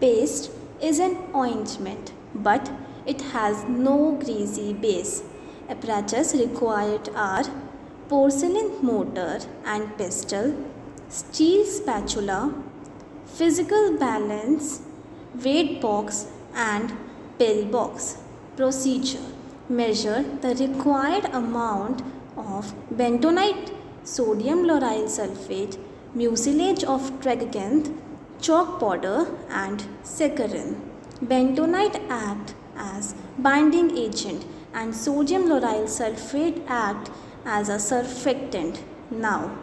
Paste is an ointment, but it has no greasy base. Apparatus required are porcelain mortar and pestle, steel spatula, physical balance, weight box and pill box. Procedure Measure the required amount of bentonite, sodium lauryl sulfate, mucilage of tragacanth, chalk powder and saccharin. Bentonite act as binding agent and sodium lauryl sulfate act as a surfactant. Now,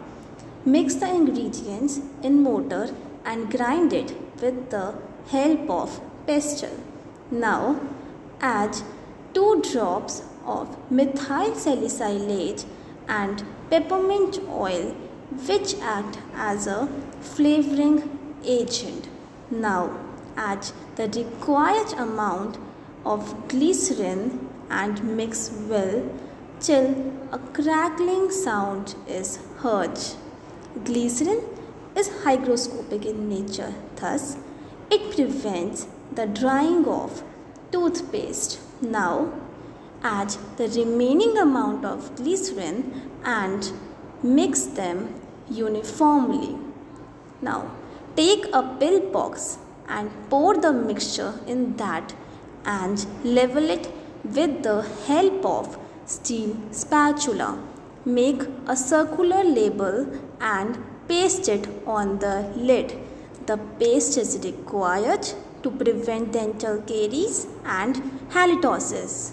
mix the ingredients in mortar and grind it with the help of pestle. Now, add 2 drops of methyl salicylate and peppermint oil which act as a flavoring agent. Now, add the required amount of glycerin and mix well till a crackling sound is heard. Glycerin is hygroscopic in nature, thus it prevents the drying of toothpaste. Now add the remaining amount of glycerin and mix them uniformly. Now take a pill box and pour the mixture in that and level it with the help of steel spatula. Make a circular label and paste it on the lid. The paste is required to prevent dental caries and halitosis.